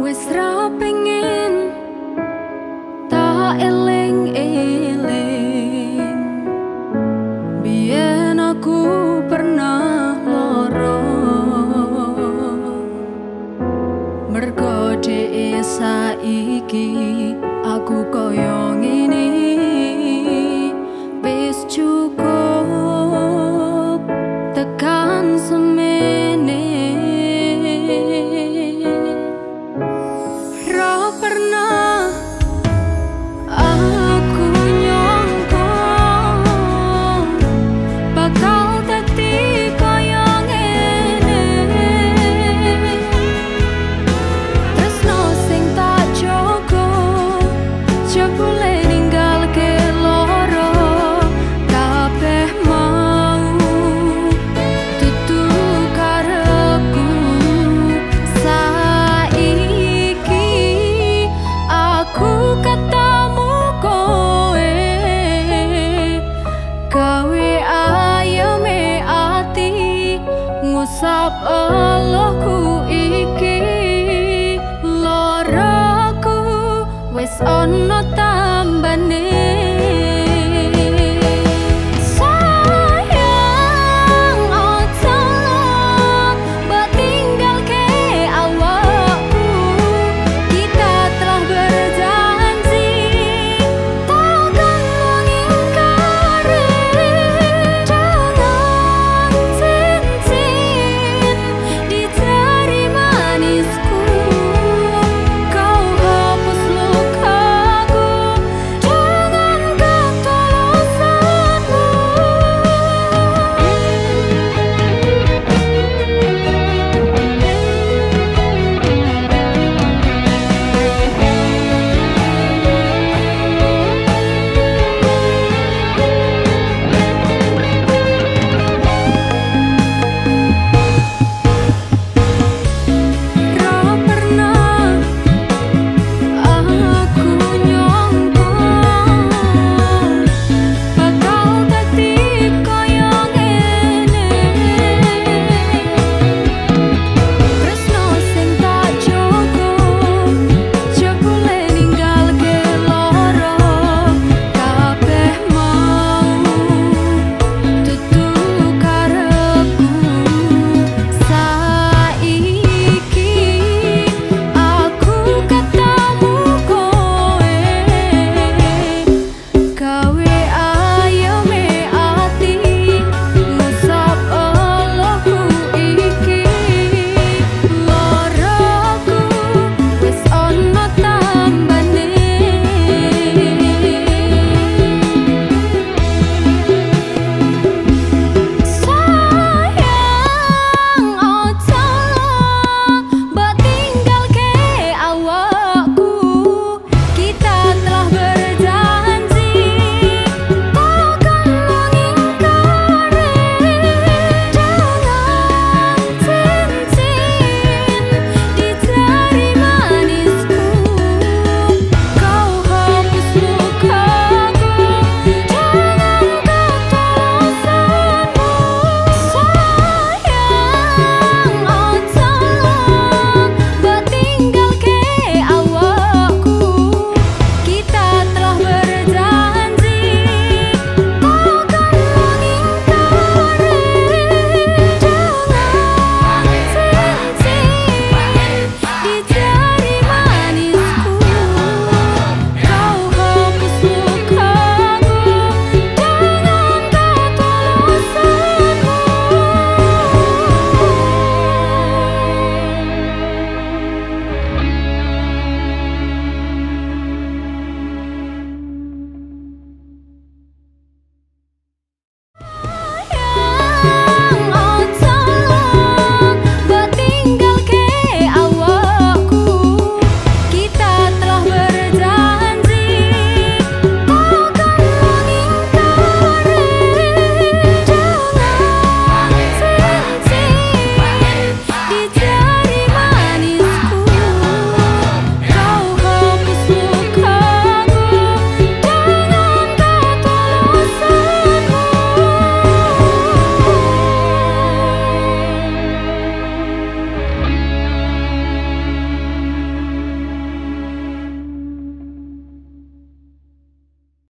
we're stopping Sap Allahku iki loraku wis ana